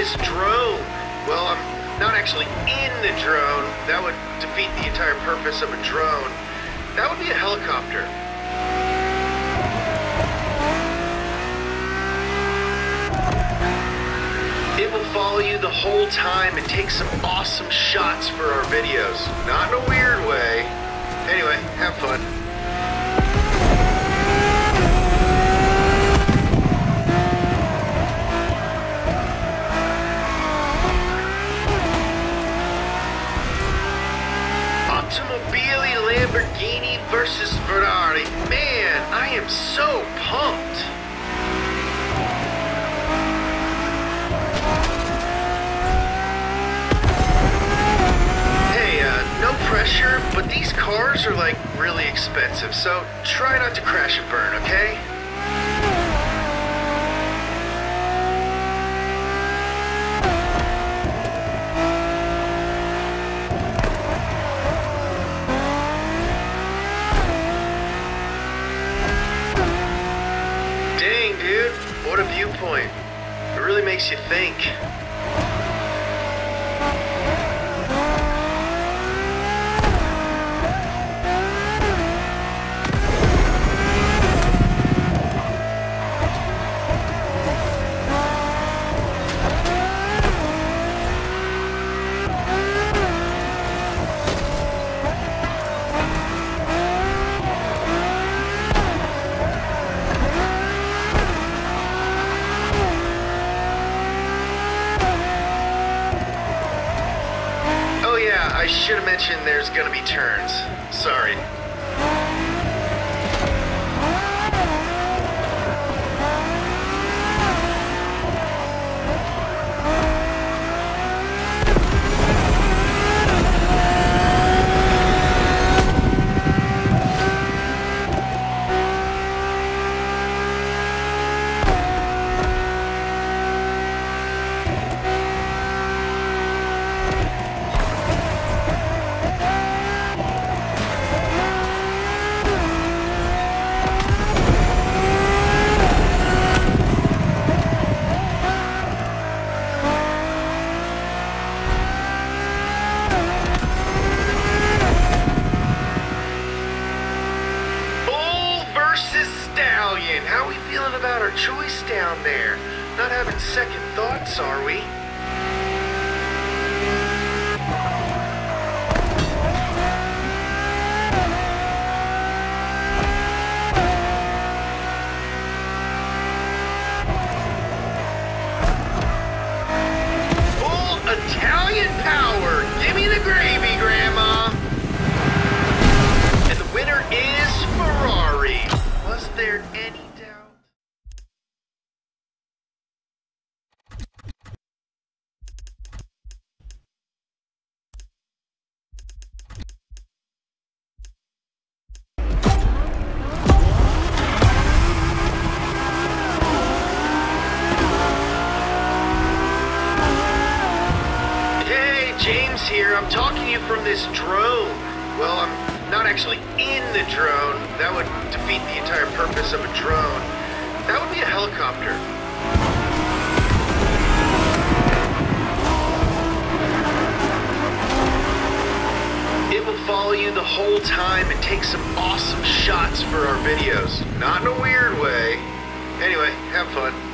this drone. Well, I'm not actually in the drone. That would defeat the entire purpose of a drone. That would be a helicopter. It will follow you the whole time and take some awesome shots for our videos. Not in a weird way. Anyway, have fun. So pumped. Hey, uh, no pressure, but these cars are like really expensive, so try not to crash and burn, okay? Dang, dude, what a viewpoint. It really makes you think. I should have mentioned there's gonna be turns. Sorry. There? Not having second thoughts, are we? Defeat the entire purpose of a drone. That would be a helicopter. It will follow you the whole time and take some awesome shots for our videos. Not in a weird way. Anyway, have fun.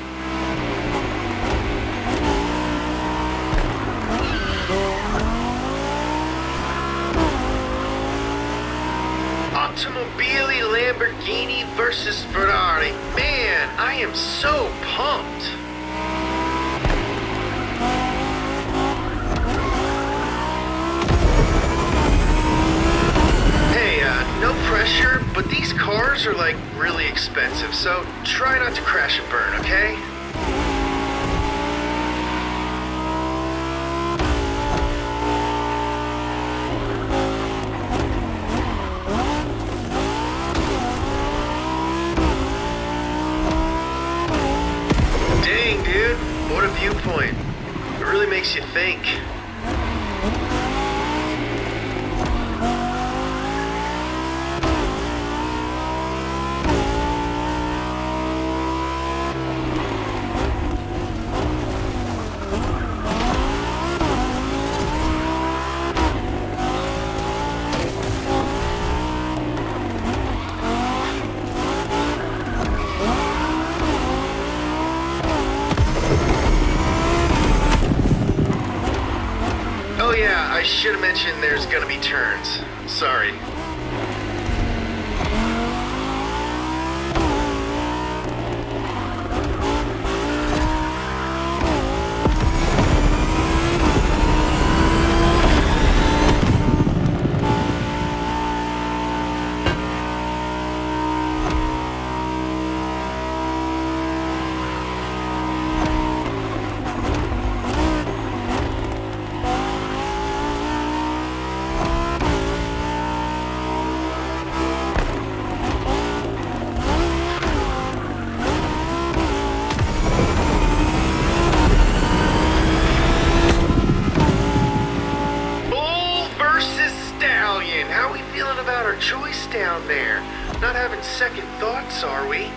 Versus Ferrari. Man, I am so pumped. Hey, uh, no pressure, but these cars are like really expensive, so try not to crash and burn, okay? Dang, dude, what a viewpoint. It really makes should have mentioned there's gonna be turns. Sorry. Thoughts, are we?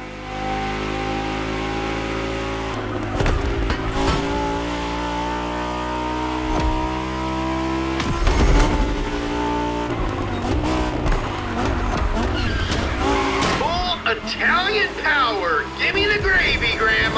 Bull Italian power. Give me the gravy, Grandma.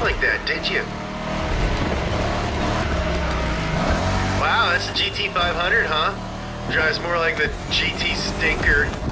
Like that, did you? Wow, that's a GT500, huh? Drives more like the GT Stinker.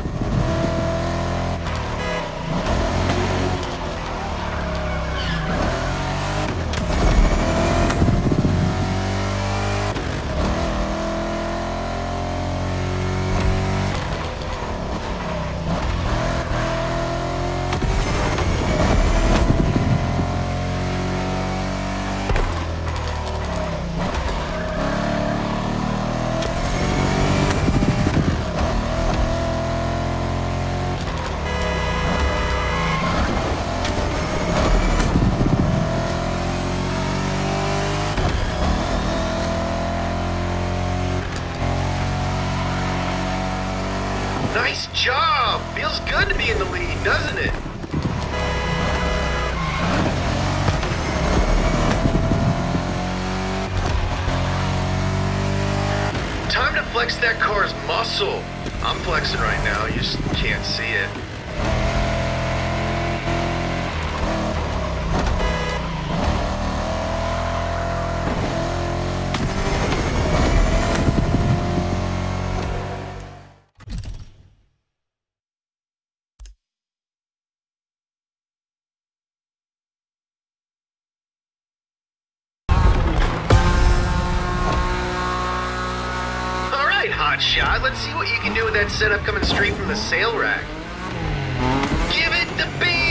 Nice job! Feels good to be in the lead, doesn't it? Time to flex that car's muscle. I'm flexing right now, you just can't see it. Hot shot. Let's see what you can do with that setup coming straight from the sale rack. Give it the big